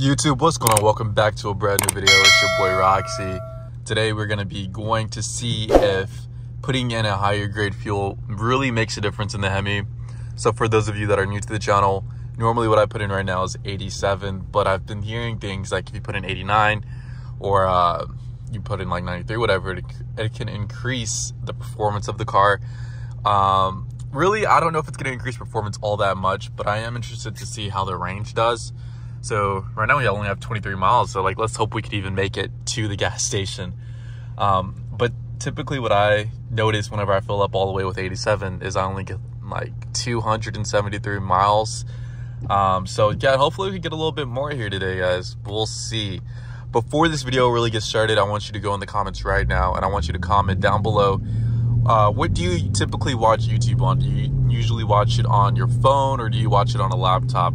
YouTube, what's going on? Welcome back to a brand new video. It's your boy Roxy. Today we're going to be going to see if putting in a higher grade fuel really makes a difference in the Hemi. So for those of you that are new to the channel, normally what I put in right now is 87, but I've been hearing things like if you put in 89 or uh, you put in like 93, whatever, it, it can increase the performance of the car. Um, really, I don't know if it's going to increase performance all that much, but I am interested to see how the range does. So right now we only have 23 miles. So like, let's hope we could even make it to the gas station. Um, but typically what I notice whenever I fill up all the way with 87 is I only get like 273 miles. Um, so yeah, hopefully we can get a little bit more here today, guys. We'll see. Before this video really gets started, I want you to go in the comments right now and I want you to comment down below. Uh, what do you typically watch YouTube on? Do you usually watch it on your phone or do you watch it on a laptop?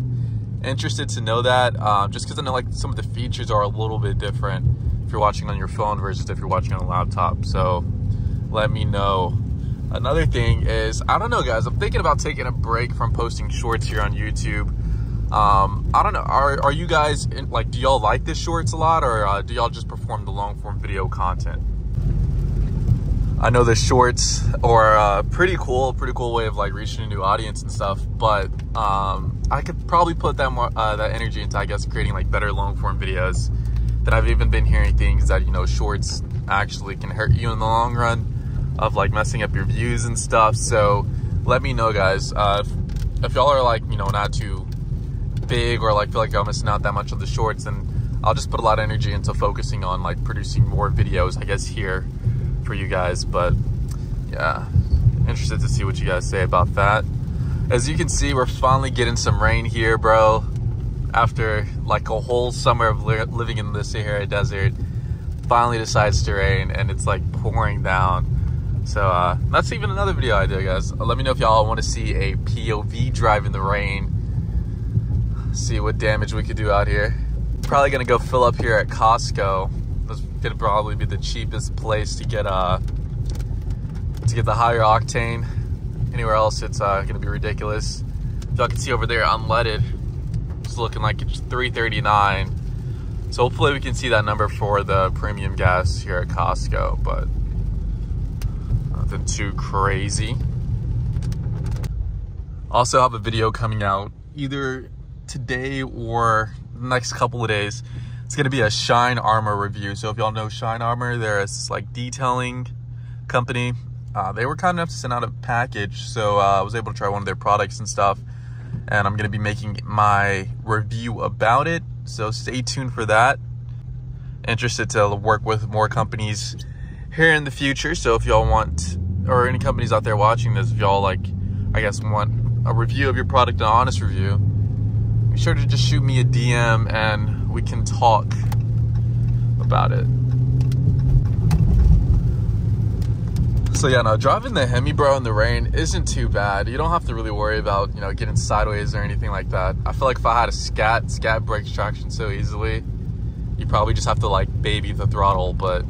Interested to know that, um, just because I know like some of the features are a little bit different if you're watching on your phone versus if you're watching on a laptop. So let me know. Another thing is, I don't know, guys. I'm thinking about taking a break from posting shorts here on YouTube. Um, I don't know. Are, are you guys in, like, do y'all like the shorts a lot or uh, do y'all just perform the long form video content? I know the shorts are uh, pretty cool, pretty cool way of like reaching a new audience and stuff. But um, I could probably put that more uh, that energy into, I guess, creating like better long form videos. That I've even been hearing things that you know shorts actually can hurt you in the long run of like messing up your views and stuff. So let me know, guys. Uh, if, if y'all are like you know not too big or like feel like I'm missing out that much of the shorts, then I'll just put a lot of energy into focusing on like producing more videos. I guess here for you guys, but yeah, interested to see what you guys say about that. As you can see, we're finally getting some rain here, bro. After like a whole summer of li living in the Sahara Desert, finally decides to rain and it's like pouring down. So uh, that's even another video idea, guys. Let me know if y'all want to see a POV drive in the rain. See what damage we could do out here. Probably gonna go fill up here at Costco gonna probably be the cheapest place to get uh to get the higher octane. Anywhere else, it's uh, gonna be ridiculous. Y'all can see over there, unleaded, it's looking like it's 339. So hopefully we can see that number for the premium gas here at Costco, but nothing too crazy. Also have a video coming out either today or next couple of days it's gonna be a Shine Armor review. So if y'all know Shine Armor, they're a like detailing company. Uh, they were kind enough to send out a package, so uh, I was able to try one of their products and stuff. And I'm gonna be making my review about it. So stay tuned for that. Interested to work with more companies here in the future. So if y'all want, or any companies out there watching this, if y'all like, I guess want a review of your product, an honest review, be sure to just shoot me a DM and we can talk about it. So yeah, no, driving the Hemi, bro, in the rain isn't too bad. You don't have to really worry about, you know, getting sideways or anything like that. I feel like if I had a scat, scat breaks traction so easily, you probably just have to like baby the throttle. But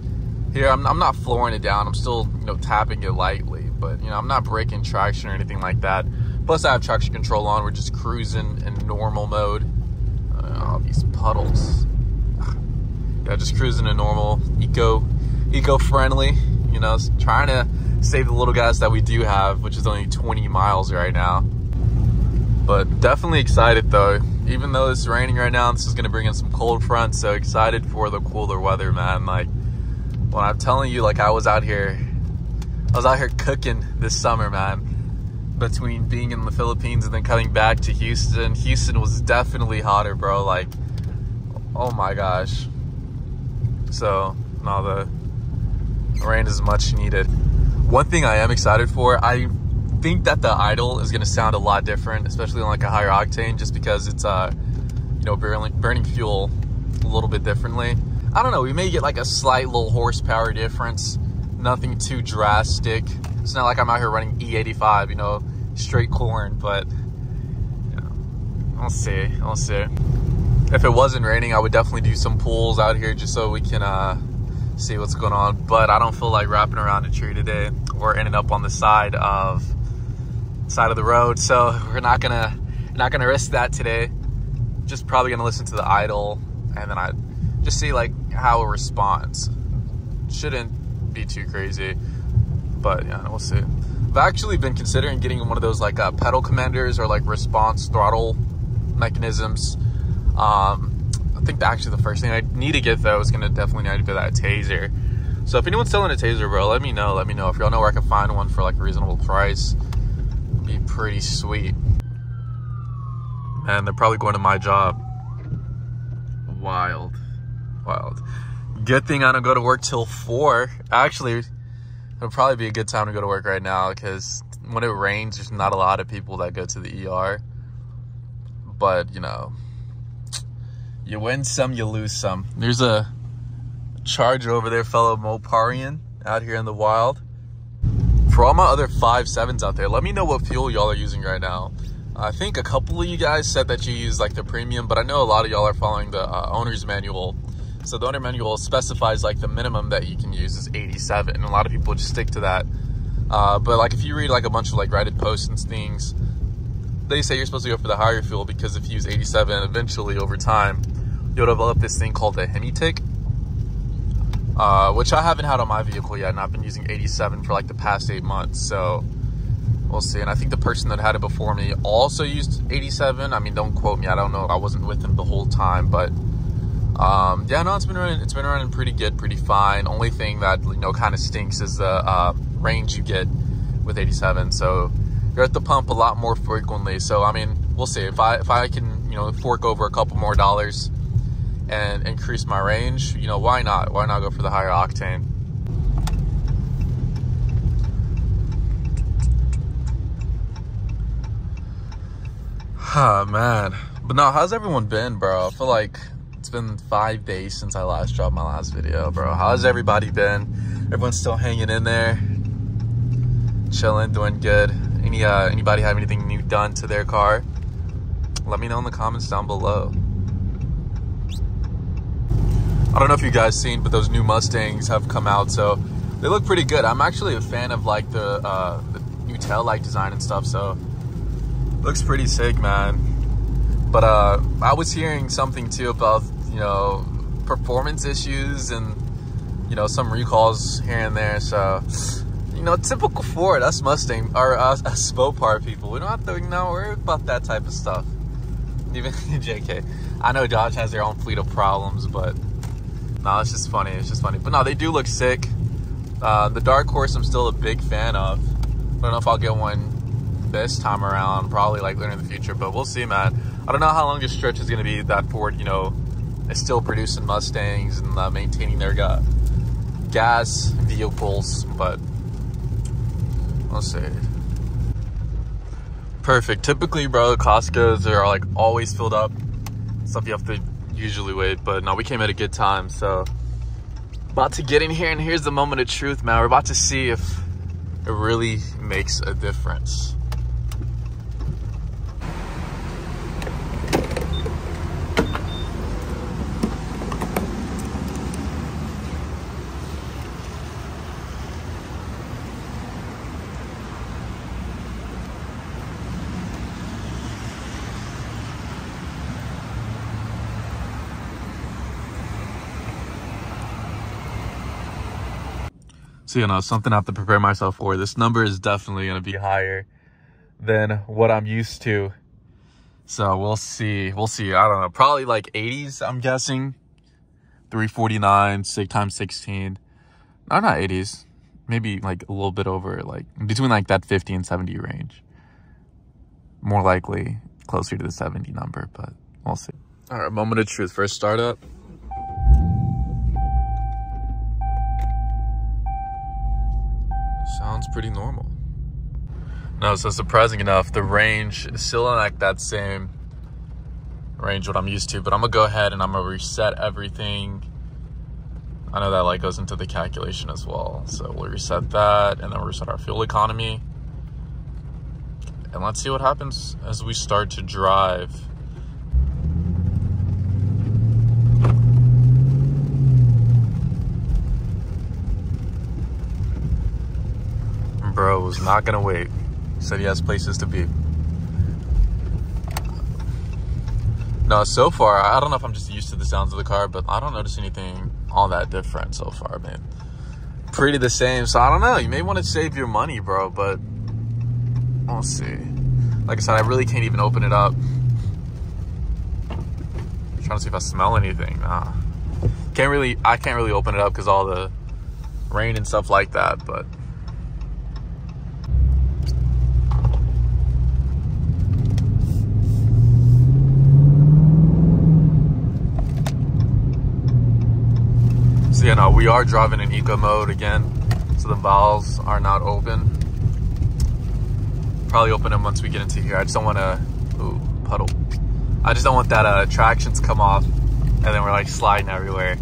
here, I'm, I'm not flooring it down. I'm still, you know, tapping it lightly, but you know, I'm not breaking traction or anything like that. Plus I have traction control on. We're just cruising in normal mode. Oh, these puddles. Yeah, just cruising in normal, eco, eco-friendly. You know, trying to save the little guys that we do have, which is only 20 miles right now. But definitely excited though. Even though it's raining right now, this is gonna bring in some cold fronts. So excited for the cooler weather, man. Like when I'm telling you, like I was out here, I was out here cooking this summer, man between being in the Philippines and then coming back to Houston. Houston was definitely hotter, bro. Like, oh my gosh. So, now the rain is much needed. One thing I am excited for, I think that the idle is gonna sound a lot different, especially on like a higher octane, just because it's, uh, you know, burning, burning fuel a little bit differently. I don't know, we may get like a slight little horsepower difference, nothing too drastic. It's not like I'm out here running E85, you know, straight corn, but know, I'll see, I'll see. If it wasn't raining, I would definitely do some pulls out here just so we can uh, see what's going on. But I don't feel like wrapping around a tree today or ending up on the side of side of the road. So we're not gonna not gonna risk that today. just probably gonna listen to the idle and then I just see like how it responds. Shouldn't be too crazy, but yeah, we'll see. I've actually been considering getting one of those like uh, pedal commanders or like response throttle mechanisms. Um, think actually the first thing I need to get though is gonna definitely need to be that Tazer. So if anyone's selling a Tazer, bro, let me know. Let me know if y'all know where I can find one for like a reasonable price. Be pretty sweet. Man, they're probably going to my job. Wild, wild. Good thing I don't go to work till four. Actually, it'll probably be a good time to go to work right now because when it rains, there's not a lot of people that go to the ER. But, you know, you win some, you lose some. There's a charger over there, fellow Moparian, out here in the wild. For all my other five sevens out there, let me know what fuel y'all are using right now. I think a couple of you guys said that you use like the premium, but I know a lot of y'all are following the uh, owner's manual so the owner manual specifies like the minimum that you can use is 87, and a lot of people just stick to that. Uh, but like if you read like a bunch of like Reddit posts and things, they say you're supposed to go for the higher fuel because if you use 87, eventually over time, you'll develop this thing called a Hemi tick, uh, which I haven't had on my vehicle yet, and I've been using 87 for like the past eight months. So we'll see. And I think the person that had it before me also used 87. I mean, don't quote me. I don't know. I wasn't with him the whole time, but um, yeah, no, it's been running. It's been running pretty good, pretty fine. Only thing that you know kind of stinks is the uh, range you get with 87. So you're at the pump a lot more frequently. So I mean, we'll see if I if I can you know fork over a couple more dollars and increase my range. You know, why not? Why not go for the higher octane? Ah, man. But no, how's everyone been, bro? I feel like it's been five days since I last dropped my last video, bro. How's everybody been? Everyone's still hanging in there, chilling, doing good. Any uh, anybody have anything new done to their car? Let me know in the comments down below. I don't know if you guys seen, but those new Mustangs have come out, so they look pretty good. I'm actually a fan of like the, uh, the new tail light design and stuff, so looks pretty sick, man. But uh, I was hearing something too about you know, performance issues and, you know, some recalls here and there. So, you know, typical Ford, us Mustang, or us, us Mopar people, we don't have to, you worry about that type of stuff. Even JK. I know Dodge has their own fleet of problems, but no, it's just funny. It's just funny. But no, they do look sick. Uh, the Dark Horse, I'm still a big fan of. I don't know if I'll get one this time around, probably like later in the future, but we'll see, man. I don't know how long this stretch is going to be that Ford, you know, is still producing Mustangs and uh, maintaining their gas vehicles, but we'll see. Perfect. Typically, bro, Costco's are like always filled up. Stuff you have to usually wait, but no, we came at a good time. So, about to get in here, and here's the moment of truth, man. We're about to see if it really makes a difference. So, you know, something I have to prepare myself for. This number is definitely going to be higher than what I'm used to. So we'll see. We'll see. I don't know. Probably like 80s, I'm guessing. 349, 6 times 16. No, not 80s. Maybe like a little bit over, like between like that 50 and 70 range. More likely closer to the 70 number, but we'll see. All right, moment of truth. First startup. Sounds pretty normal. No, so surprising enough, the range is still in like that same range what I'm used to, but I'm gonna go ahead and I'm gonna reset everything. I know that like goes into the calculation as well. So we'll reset that and then we'll reset our fuel economy. And let's see what happens as we start to drive. Bro was not gonna wait. Said he has places to be. know, so far, I don't know if I'm just used to the sounds of the car, but I don't notice anything all that different so far, man. Pretty the same. So I don't know. You may want to save your money, bro, but we'll see. Like I said, I really can't even open it up. I'm trying to see if I smell anything. Nah. Can't really, I can't really open it up because all the rain and stuff like that, but Yeah, no, we are driving in eco mode again. So the valves are not open. Probably open them once we get into here. I just don't want to, ooh, puddle. I just don't want that uh, traction to come off and then we're like sliding everywhere.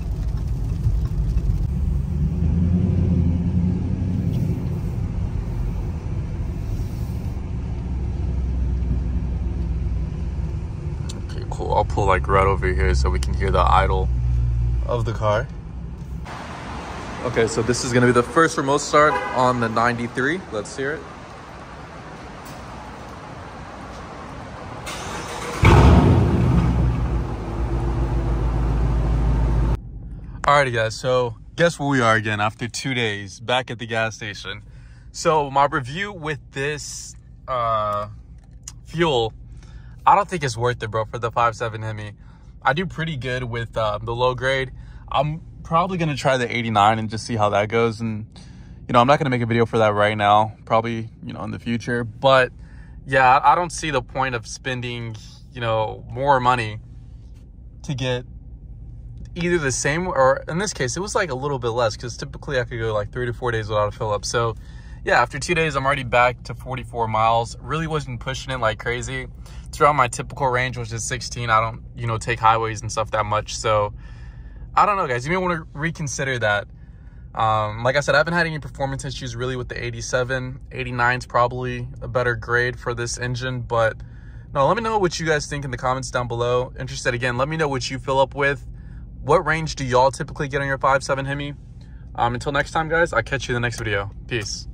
Okay, cool. I'll pull like right over here so we can hear the idle of the car. Okay, so this is gonna be the first remote start on the 93. Let's hear it. Alrighty guys, so guess where we are again after two days back at the gas station. So my review with this uh, fuel, I don't think it's worth it, bro, for the 5.7 Hemi. I do pretty good with uh, the low grade. I'm probably going to try the 89 and just see how that goes. And, you know, I'm not going to make a video for that right now, probably, you know, in the future. But yeah, I don't see the point of spending, you know, more money to get either the same or in this case, it was like a little bit less because typically I could go like three to four days without a fill up. So yeah, after two days, I'm already back to 44 miles. Really wasn't pushing it like crazy. Throughout my typical range, which is 16, I don't, you know, take highways and stuff that much. So I don't know, guys. You may want to reconsider that. Um, like I said, I haven't had any performance issues really with the 87. 89 is probably a better grade for this engine, but no, let me know what you guys think in the comments down below. Interested again, let me know what you fill up with. What range do y'all typically get on your 5.7 Hemi? Um, until next time, guys, I'll catch you in the next video. Peace.